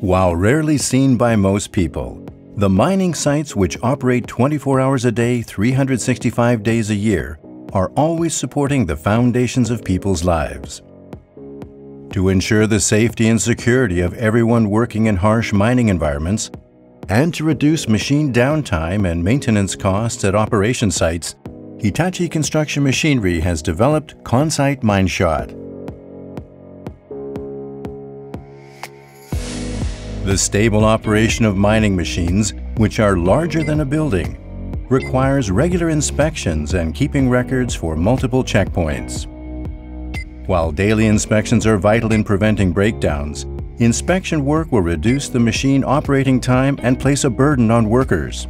While rarely seen by most people, the mining sites which operate 24 hours a day, 365 days a year, are always supporting the foundations of people's lives. To ensure the safety and security of everyone working in harsh mining environments, and to reduce machine downtime and maintenance costs at operation sites, Hitachi Construction Machinery has developed Consite MineShot. The stable operation of mining machines, which are larger than a building, requires regular inspections and keeping records for multiple checkpoints. While daily inspections are vital in preventing breakdowns, inspection work will reduce the machine operating time and place a burden on workers.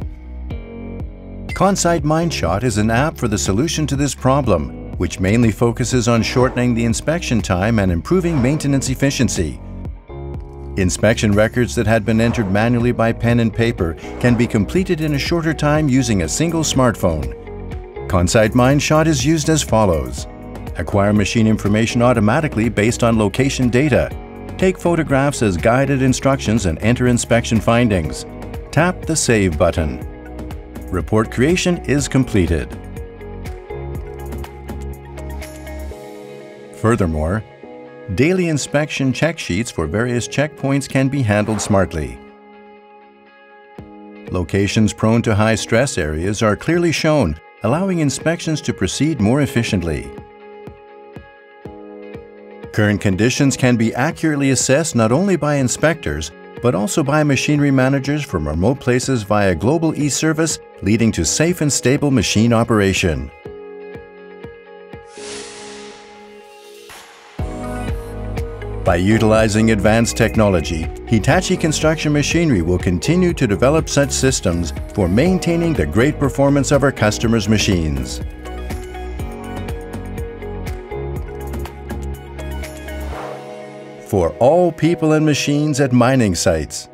Consite MineShot is an app for the solution to this problem, which mainly focuses on shortening the inspection time and improving maintenance efficiency Inspection records that had been entered manually by pen and paper can be completed in a shorter time using a single smartphone. Consite MineShot is used as follows. Acquire machine information automatically based on location data. Take photographs as guided instructions and enter inspection findings. Tap the Save button. Report creation is completed. Furthermore, Daily inspection check sheets for various checkpoints can be handled smartly. Locations prone to high stress areas are clearly shown, allowing inspections to proceed more efficiently. Current conditions can be accurately assessed not only by inspectors, but also by machinery managers from remote places via global e-service, leading to safe and stable machine operation. By utilizing advanced technology, Hitachi Construction Machinery will continue to develop such systems for maintaining the great performance of our customers' machines. For all people and machines at mining sites,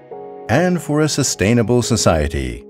and for a sustainable society.